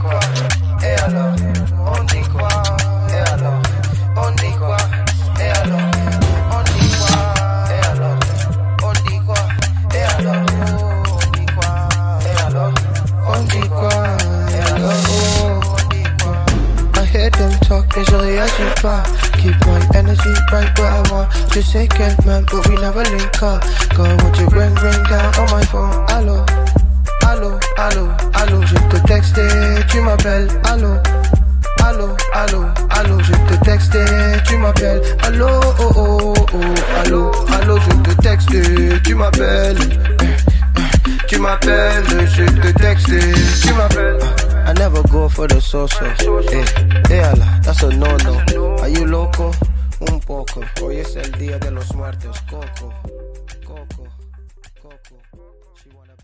quoi I. Keep my energy right where I want. Je sais qu'elle m'aime, but we never link up. Girl, would you ring, ring down on my phone? Allô, allô, je texté, tu m'appelles, allô, allô, allô, allô, je te texté, tu m'appelles, allô, oh, oh, oh, allô, allô, je te texte, tu m'appelles, tu m'appelles, je te texté, tu m'appelles. I never go for the so-so, eh, eh, that's a no-no, are you loco? Un poco, hoy es el día de los muertos, coco, coco, coco, she wanna